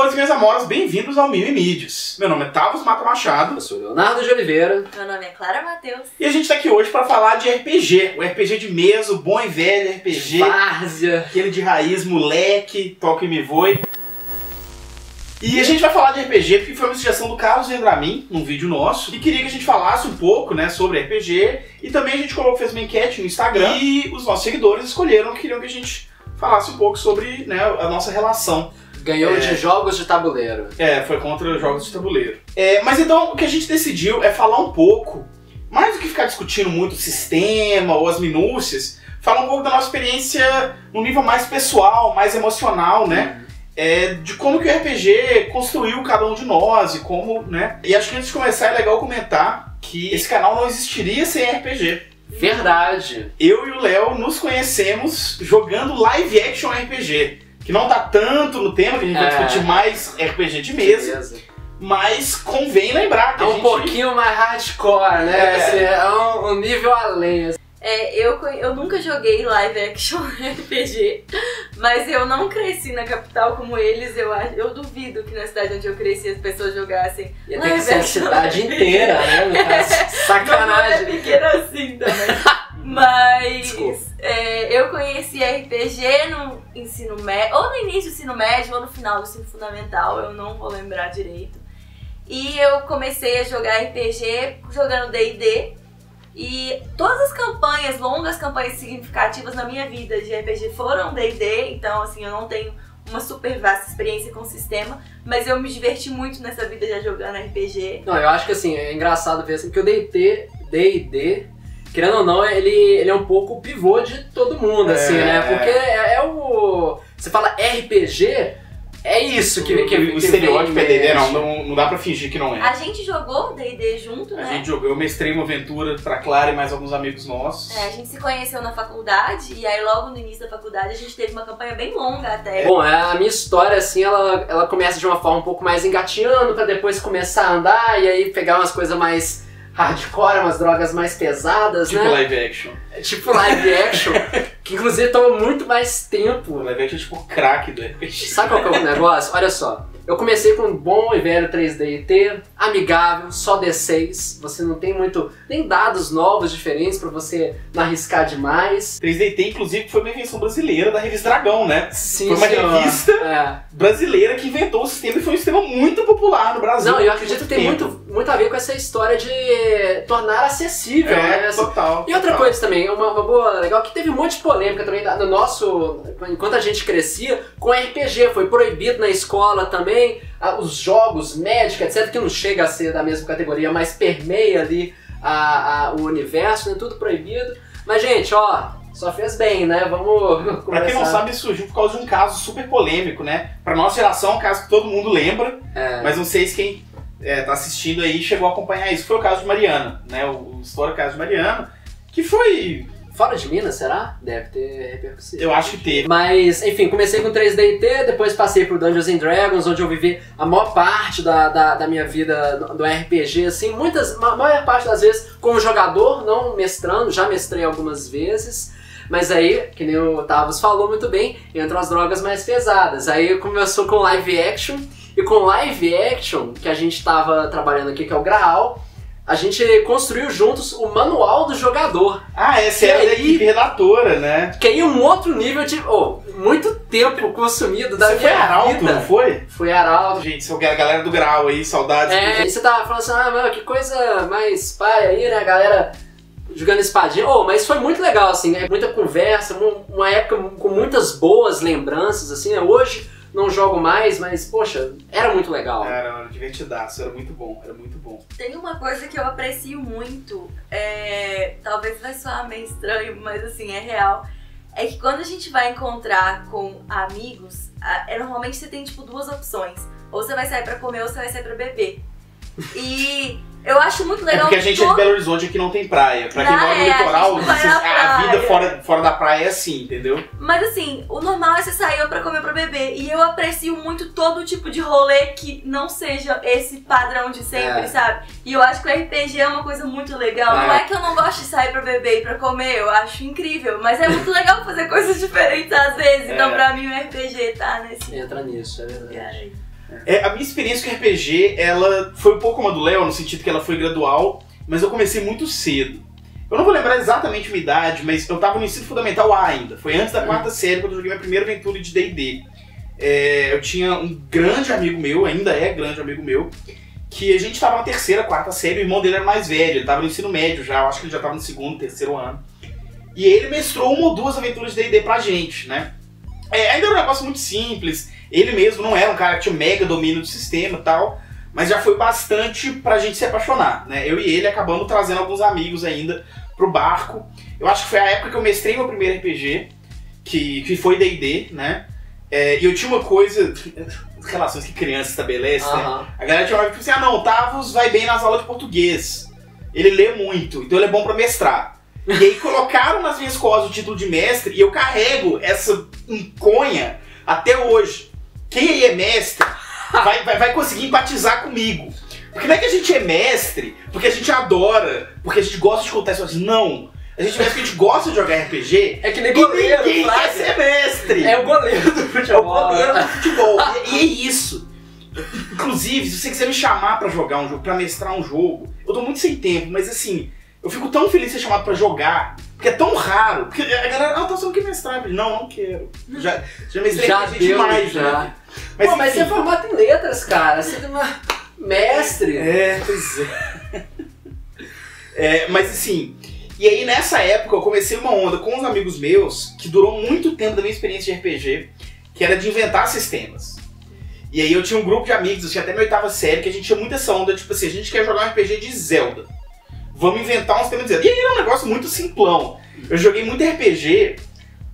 amores e minhas amoras, bem-vindos ao Mimimídios. Meu nome é Tavos Mata Machado. Eu sou o Leonardo de Oliveira. Meu nome é Clara Matheus. E a gente tá aqui hoje para falar de RPG. O RPG de mesa, o bom e velho RPG. Várzea. Aquele de raiz, moleque, toca e me voe. E a gente vai falar de RPG porque foi uma sugestão do Carlos Vendramin, num vídeo nosso, e queria que a gente falasse um pouco, né, sobre RPG. E também a gente colocou, fez uma enquete no Instagram e os nossos seguidores escolheram que queriam que a gente falasse um pouco sobre né, a nossa relação. Ganhou É. de jogos de tabuleiro. É, foi contra jogos de tabuleiro. É, mas então o que a gente decidiu é falar um pouco, mais do que ficar discutindo muito o sistema ou as minúcias, falar um pouco da nossa experiência num nível mais pessoal, mais emocional, né? É, de como que o RPG construiu cada um de nós e como, né? E acho que antes de começar é legal comentar que esse canal não existiria sem RPG. Verdade. Eu e o Léo nos conhecemos jogando live action RPG. Que não tá tanto no tema, que a gente vai É. discutir mais RPG de mesa. Beleza. Mas convém lembrar que É a um gente... pouquinho mais hardcore, né? É. Assim, É, um, um nível além. assim. É, eu, eu nunca joguei live action RPG, mas eu não cresci na capital como eles. Eu, acho- eu duvido que na cidade onde eu cresci as pessoas jogassem Ia ter que ser a cidade RPG. inteira, né? caso. Não é Sacanagem. pequena assim também. Mas eu conheci RPG no ensino médio, ou no início do ensino médio, ou no final do ensino fundamental, eu não vou lembrar direito. E eu comecei a jogar RPG jogando DD. E todas as campanhas, longas campanhas significativas na minha vida de RPG foram DD, então assim, eu não tenho uma super vasta experiência com o sistema, mas eu me diverti muito nessa vida já jogando RPG. Não, eu acho que assim, é engraçado ver assim, que o D&D, D&D, querendo ou não, ele, ele é um pouco o pivô de todo mundo, assim, É. né? Porque é, é o... Você fala RPG, é isso que, que, o, que o estereótipo é DD, não, não, não dá pra fingir que não é. A gente jogou D&D junto, A né? gente jogou, eu mestrei uma aventura pra Clara e mais alguns amigos nossos. É, a gente se conheceu na faculdade e aí logo no início da faculdade a gente teve uma campanha bem longa até. Bom, é, a minha história, assim, ela, ela começa de uma forma um pouco mais engateando, pra depois começar a andar e aí pegar umas coisas mais hardcore, umas drogas mais pesadas, tipo né? live action. Tipo live action, que inclusive toma muito mais O tempo. live action é tipo o crack do RPG. Sabe qual que é o negócio? Olha só. Eu comecei com um bom e velho 3DT, amigável, só D6. Você não tem muito, nem dados novos, diferentes pra você não arriscar demais. 3DT, inclusive, foi uma invenção brasileira da revista Dragão, né? Sim, Foi uma senhor. revista É. brasileira que inventou o sistema e foi um sistema muito popular no Brasil. Não, eu acredito que tem tempo. muito, muito a ver com essa história de tornar acessível, né? É, Essa- total. E outra total. coisa também, uma, uma boa legal, que teve um monte de polêmica também no nosso. Enquanto a gente crescia, com RPG. Foi proibido na escola também. Os jogos, médica, etc., que não chega a ser da mesma categoria, mas permeia ali a, a- o universo, né? Tudo proibido. Mas, gente, ó, só fez bem, né? Vamos começar. Pra quem não sabe, isso surgiu por causa de um caso super polêmico, né? Pra nossa geração, é um caso que todo mundo lembra, É, mas não sei se quem é, tá assistindo aí chegou a acompanhar isso. Foi o caso de Mariana, né? O, o histórico caso de Mariana, que foi. Fora de Minas, será? Deve ter repercussão. Eu acho que teve. Mas, enfim, comecei com 3DT, depois passei por Dungeons and Dragons, onde eu vivi a maior parte da, da, da minha vida do do RPG, assim, muitas, a maior parte das vezes como jogador, não mestrando, já mestrei algumas vezes. Mas aí, que nem o Tavos falou muito bem, entram as drogas mais pesadas. Aí começou com live action, e com live action, que a gente tava trabalhando aqui, que é o Graal, a gente construiu juntos o manual do jogador. Ah, essa era da aí? equipe redatora, né? Que aí um outro nível de. Oh, muito tempo consumido da Você minha foi Arauto, vida. não foi? Fui Arauto. Gente, se eu quero a galera do Grau aí, saudades. É, e você tava falando assim, ah, mano, que coisa mais pai aí, né, a galera jogando espadinha. Oh, mas foi muito legal, assim, né? Muita conversa, uma época com muitas boas lembranças, assim, né? Hoje não jogo mais, mas, poxa, era muito legal. Era, era divertidaço, era muito bom, era muito bom. Tem uma coisa que eu aprecio muito, é, talvez vai soar meio estranho, mas assim, é real. É que quando a gente vai encontrar com amigos, é, normalmente você tem tipo duas opções. Ou você vai sair pra comer ou você vai sair pra beber. E eu acho muito É legal porque a gente é de todo- Belo Horizonte aqui não tem praia. Pra quem mora no é, a litoral, na a vida fora, fora da praia é assim, entendeu? Mas assim, o normal é você sair pra comer ou pra beber. E eu aprecio muito todo tipo de rolê que não seja esse padrão de sempre, É. sabe? E eu acho que o RPG é uma coisa muito legal. É. Não é que eu não gosto de sair pra beber e pra comer, eu acho incrível. Mas é muito legal fazer coisas diferentes às vezes. Então É. pra mim o RPG tá nesse Entra nisso, é verdade. É, a minha experiência com RPG, ela foi um pouco como a do Léo, no sentido que ela foi gradual, mas eu comecei muito cedo. Eu não vou lembrar exatamente minha idade, mas eu tava no ensino fundamental A ainda. Foi antes da quarta série, quando eu joguei minha primeira aventura de D&D. É, eu tinha um grande amigo meu, ainda é grande amigo meu, que a gente tava na terceira, quarta série, o irmão dele era mais velho, ele tava no ensino médio já, eu acho que ele já tava no segundo, terceiro ano. E ele mestrou uma ou duas aventuras de D&D pra gente, né? É, ainda era um negócio muito simples, ele mesmo não era um cara que tinha mega domínio do sistema e tal, mas já foi bastante pra gente se apaixonar, né? Eu e ele acabamos trazendo alguns amigos ainda pro barco. Eu acho que foi a época que eu mestrei meu primeiro RPG, que, que foi D&D, né? É, e eu tinha uma coisa, relações que criança estabelece, né? A galera tinha uma tipo assim, ah não, o Tavos vai bem nas aulas de português. Ele lê muito, então ele é bom para mestrar. E aí colocaram nas minhas costas o título de mestre e eu carrego essa enconha até hoje. Quem aí é mestre vai, vai, vai conseguir empatizar comigo. Porque não é que a gente é mestre, porque a gente adora, porque a gente gosta de contar histórias. Não. A gente mesmo que a gente gosta de jogar RPG. É que nem goleiro, ninguém quer ser mestre. É o goleiro do futebol. É o goleiro do futebol. e, e é isso. Inclusive, se você quiser me chamar para jogar um jogo, para mestrar um jogo, eu tô muito sem tempo, mas assim, eu fico tão feliz de ser chamado para jogar, porque é tão raro. Porque a galera, ah, tá só que mestrar. Não, não quero. Já, já mestrei já deu, demais, já. né? Mas, Pô, mas você é formado em letras, cara. Você é uma mestre. É, pois é. é. Mas assim, e aí nessa época eu comecei uma onda com uns amigos meus que durou muito tempo da minha experiência de RPG, que era de inventar sistemas. E aí eu tinha um grupo de amigos, eu tinha até minha oitava série, que a gente tinha muita essa onda, tipo assim, a gente quer jogar um RPG de Zelda. Vamos inventar um sistema de Zelda. E aí era um negócio muito simplão. Eu joguei muito RPG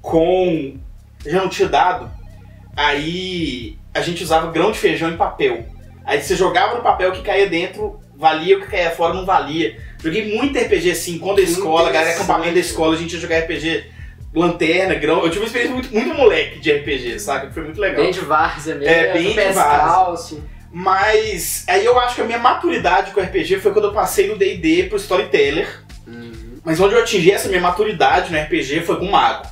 com. Já não tinha dado. Aí a gente usava grão de feijão em papel. Aí você jogava no papel que caía dentro, valia, o que caía fora não valia. Joguei muito RPG assim, quando a escola, galera, acampamento da escola, a gente ia jogar RPG lanterna, grão. Eu tive uma experiência muito, muito moleque de RPG, saca? Foi muito legal. Bem de várzea mesmo. É, bem de várzea. Mas aí eu acho que a minha maturidade com RPG foi quando eu passei do D&D pro Storyteller. Uhum. Mas onde eu atingi essa minha maturidade no RPG foi com Mago.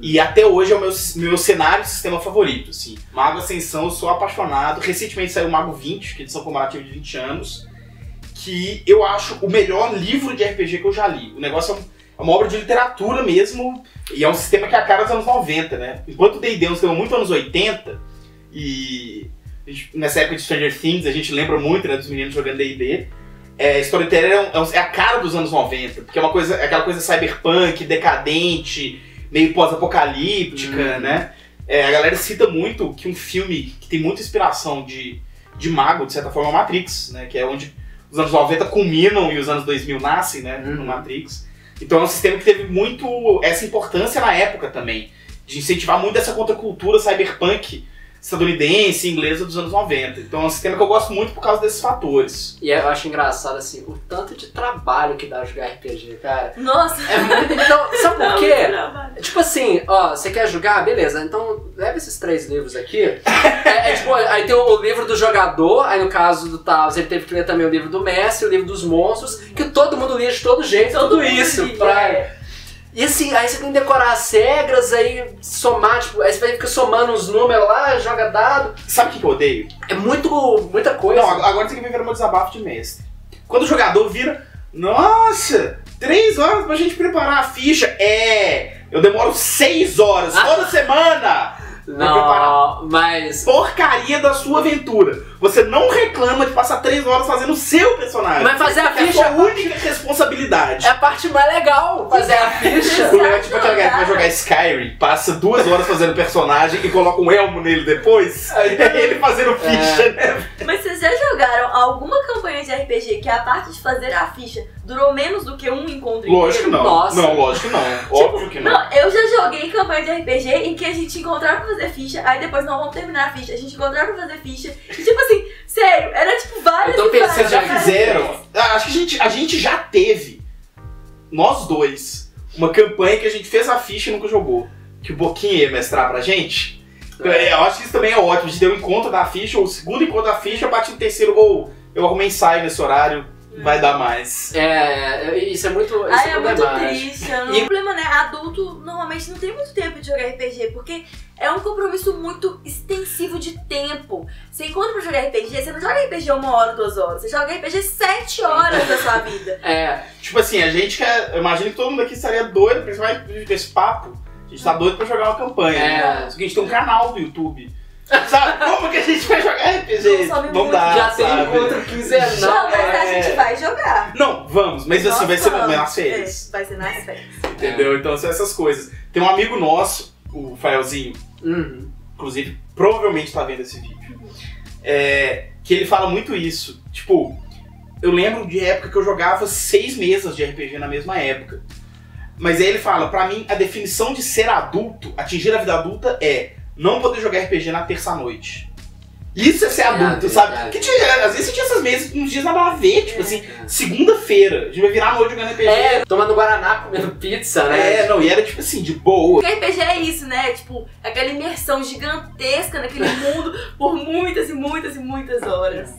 E até hoje é o meu, meu cenário e sistema favorito, assim. Mago Ascensão, eu sou apaixonado. Recentemente saiu o Mago 20, que é edição comemorativa de 20 anos, que eu acho o melhor livro de RPG que eu já li. O negócio é, é uma obra de literatura mesmo, e é um sistema que é a cara dos anos 90, né? Enquanto o D&D é um sistema muito anos 80, e nessa época de Stranger Things a gente lembra muito né, dos meninos jogando D&D, é, Storyteller é, um, é, a cara dos anos 90, porque é uma coisa, é aquela coisa cyberpunk, decadente, meio pós-apocalíptica, uhum. né? É, a galera cita muito que um filme que tem muita inspiração de, de mago, de certa forma, é o Matrix, né? Que é onde os anos 90 culminam e os anos 2000 nascem, né? Uhum. No Matrix. Então é um sistema que teve muito essa importância na época também, de incentivar muito essa contracultura cyberpunk estadunidense, inglesa dos anos 90. Então é um sistema que eu gosto muito por causa desses fatores. E eu acho engraçado, assim, o tanto de trabalho que dá jogar RPG, cara. Nossa! É muito. Então, sabe por quê? Tipo assim, ó, você quer jogar? Beleza, então leva esses três livros aqui. é, é, tipo, aí tem o livro do jogador, aí no caso do Taos, ele teve que ler também o livro do mestre, o livro dos monstros, que todo mundo lia de todo jeito, todo tudo isso. Pra... E assim, aí você tem que decorar as regras, aí somar, tipo, aí você vai ficar somando os números lá, joga dado. Sabe o que eu odeio? É muito, muita coisa. Não, agora você tem que ver o meu desabafo de mestre. Quando o jogador vira, nossa, três horas pra gente preparar a ficha. É, eu demoro seis horas toda semana não, mas. Porcaria da sua aventura. Você não reclama de passar três horas fazendo o seu personagem. Mas fazer a ficha. É a sua única responsabilidade. É a parte mais legal, fazer a ficha. O é tipo aquele cara que vai jogar Skyrim, passa duas horas fazendo personagem e coloca um elmo nele depois. Aí é ele fazendo é. ficha, é. né? Mas vocês já jogaram alguma campanha de RPG que a parte de fazer a ficha durou menos do que um encontro Lógico inteiro? que não. Nossa. Não, lógico que não. Tipo, Óbvio que não. Não, eu já joguei campanha de RPG em que a gente encontrava pra fazer ficha, aí depois não vamos terminar a ficha, a gente encontrava pra fazer ficha. E tipo assim, sério, era tipo várias Eu tô pensando, Vocês já fizeram? Ah, acho que a gente, a gente já teve, nós dois, uma campanha que a gente fez a ficha e nunca jogou. Que o Boquinha ia mestrar pra gente. É. Eu acho que isso também é ótimo. A gente deu o encontro da ficha, o segundo encontro da ficha, eu bati no terceiro gol. Eu arrumei ensaio nesse horário vai dar mais. É, isso é muito. Isso Ai, é é muito triste. não- E- O problema, né? Adulto normalmente não tem muito tempo de jogar RPG, porque é um compromisso muito extensivo de tempo. Você encontra pra jogar RPG, você não joga RPG uma hora, duas horas. Você joga RPG sete horas da sua vida. É, Tipo assim, a gente quer. Eu imagino que todo mundo aqui estaria doido, principalmente esse papo. A gente tá doido pra jogar uma campanha. É. né? A gente tem um canal do YouTube. Sabe? Como que a gente vai jogar RPG? Não muito. dá. já tem sabe? encontro quinzenal. Não, mas a é. gente vai jogar. Não, vamos, mas assim, Nós vai ser vamos. nas férias. É, vai ser nas férias. Entendeu? Então são essas coisas. Tem um amigo nosso, o Faelzinho, Uhum. inclusive, provavelmente tá vendo esse vídeo. é, que ele fala muito isso. Tipo, eu lembro de época que eu jogava seis mesas de RPG na mesma época. Mas aí ele fala, pra mim, a definição de ser adulto, atingir a vida adulta, é não poder jogar RPG na terça-noite. Isso é ser É, adulto, é sabe? Que tinha, às vezes tinha essas mesas nos dias nada a ver, tipo É. assim, segunda-feira, a gente vai virar a noite jogando RPG. É, tomando Guaraná, comendo pizza, né? É, não, e era tipo assim, de boa. Porque RPG é isso, né? Tipo, aquela imersão gigantesca naquele mundo por muitas e muitas e muitas horas.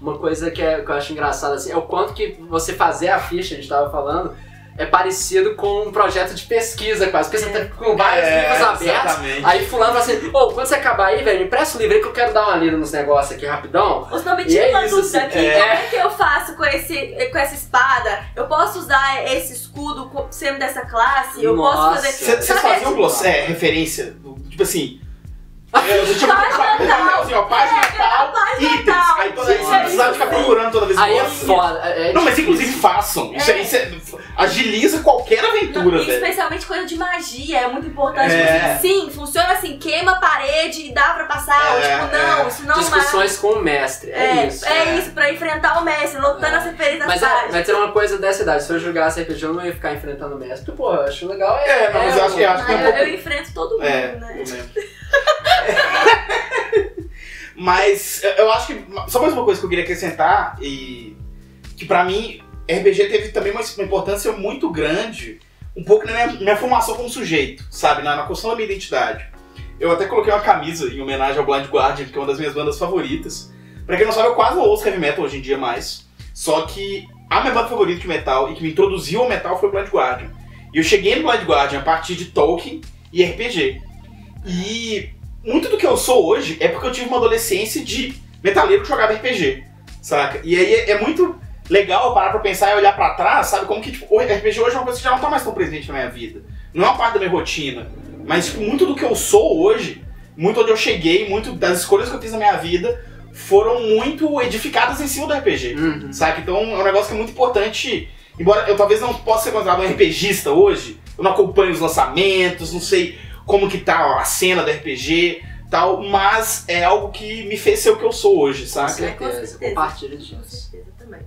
Uma coisa que, é- que eu acho engraçada assim, é o quanto que você fazer a ficha, a gente tava falando, é parecido com um projeto de pesquisa quase. Porque você tá com vários É, livros abertos. exatamente. Aí fulano fala assim, ô, quando você acabar aí, velho, me empresta o livro aí que eu quero dar uma lida nos negócios aqui rapidão. Os não me E tira é uma isso, dúvida assim, aqui. é. Como é que eu faço com, esse, com essa espada? Eu posso usar esse escudo sendo dessa classe? Eu Nossa. posso fazer. Vocês Sabe, faziam tipo, gloss- é, referência, tipo assim. É, Você tinha assim, ó, página É, tal, página itens. tal. Aí toda vez Sim, você é precisava isso. ficar procurando toda vez. Aí é Nossa. foda. é- é Não, mas difícil. inclusive façam. Isso É. aí você agiliza qualquer aventura, Não, velho. especialmente coisa de magia, é muito importante. É. Sim, funciona assim, queima a parede e dá pra passar. ou, É, tipo, não, é. isso não Discussões com o mestre, é, É, isso. é é. isso, pra enfrentar o mestre, lotando É. as referências Mas é, vai ter uma coisa dessa idade. Se eu jogasse RPG, eu não ia ficar enfrentando o mestre. Pô, eu acho legal. É, É, não, mas eu acho que- eu acho que é um eu, pouco- eu enfrento todo mundo, É, né? Mas eu acho que. Só mais uma coisa que eu queria acrescentar, e que pra mim, RPG teve também uma, importância muito grande, um pouco na minha, minha formação como sujeito, sabe? Na, na construção da minha identidade. Eu até coloquei uma camisa em homenagem ao Blind Guardian, que é uma das minhas bandas favoritas. Pra quem não sabe, eu quase não ouço heavy metal hoje em dia mais. Só que a minha banda favorita de metal e que me introduziu ao metal foi o Blind Guardian. E eu cheguei no Blind Guardian a partir de Tolkien e RPG. E muito do que eu sou hoje é porque eu tive uma adolescência de metaleiro que jogava RPG, saca? E aí é, é muito legal parar pra pensar e olhar pra trás, sabe? Como que tipo, o RPG hoje é uma coisa que já não tá mais tão presente na minha vida. Não é uma parte da minha rotina. Mas tipo, muito do que eu sou hoje, muito onde eu cheguei, muito das escolhas que eu fiz na minha vida, foram muito edificadas em cima do RPG. Uhum. Saca? Então é um negócio que é muito importante. Embora eu talvez não possa ser considerado um RPGista hoje, eu não acompanho os lançamentos, não sei como que tá a cena do RPG tal, mas é algo que me fez ser o que eu sou hoje, Com saca? certeza, certeza. compartilho Com certeza também.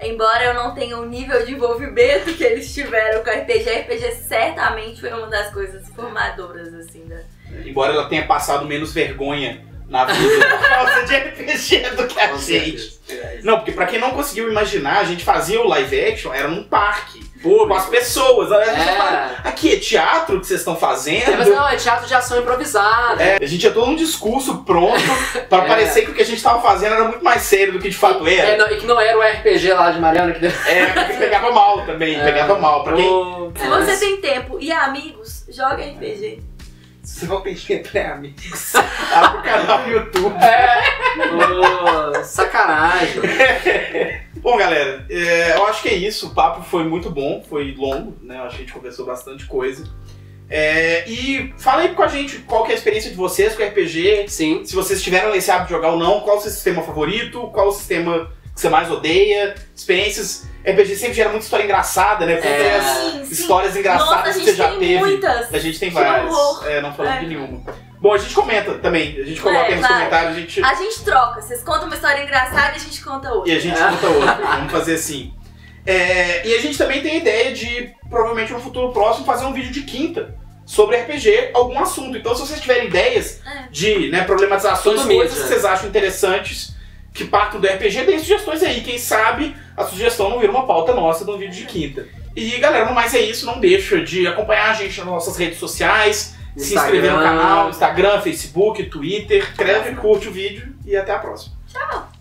Embora eu não tenha o nível de envolvimento que eles tiveram com RPG, RPG certamente foi uma das coisas formadoras, assim, da... Embora ela tenha passado menos vergonha na vida por causa de RPG do que a Com gente. certeza. É, Não, porque pra quem não conseguiu imaginar, a gente fazia o live action, era num parque, com Público. as pessoas. A gente fala, É. aqui é teatro que vocês estão fazendo. É, mas não, é teatro de ação improvisada. É, a gente tinha todo um discurso pronto pra É. parecer que o que a gente tava fazendo era muito mais sério do que de fato É, era. não, e que não era o RPG lá de Mariana que deu. É, porque pegava mal também, É. pegava mal. Pra quem. Se você tem tempo e amigos, joga RPG. Não tem tempo, né, amigos? Abre o canal no YouTube. Ô, sacanagem. Bom, galera, é, eu acho que é isso. O papo foi muito bom, foi longo, né? Eu acho que a gente conversou bastante coisa. É, e fala aí com a gente qual que é a experiência de vocês com RPG. Sim. Se vocês tiveram esse hábito de jogar ou não, qual o seu sistema favorito, qual o sistema que você mais odeia. Experiências. RPG sempre gera muita história engraçada, né? É. Sim, sim. histórias engraçadas Nossa, a que gente você já tem teve. muitas. A gente tem várias. É, não falando É. de nenhuma. Bom, a gente comenta também. A gente coloca É, aí nos vai. comentários, a gente. A gente troca. Vocês contam uma história engraçada e a gente conta outra. E a gente É. conta outra. Vamos fazer assim. É, e a gente também tem a ideia de, provavelmente no futuro próximo, fazer um vídeo de quinta sobre RPG, algum assunto. Então, se vocês tiverem ideias É. de né, problematizações, Tudo coisas que vocês acham interessantes que partam do RPG, deem sugestões aí. Quem sabe a sugestão não vira uma pauta nossa de um vídeo de quinta. E galera, no mais é isso. Não deixa de acompanhar a gente nas nossas redes sociais, se inscrever no Instagram. canal, Instagram, Facebook, Twitter. Escreve, curte o vídeo e até a próxima. Tchau.